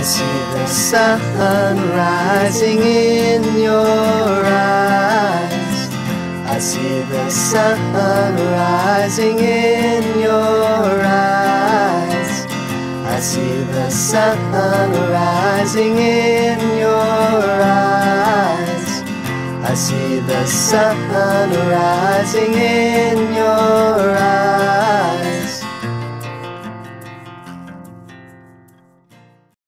I see the sun rising in your eyes. I see the sun rising in your eyes. I see the sun rising in your eyes. I see the sun rising in.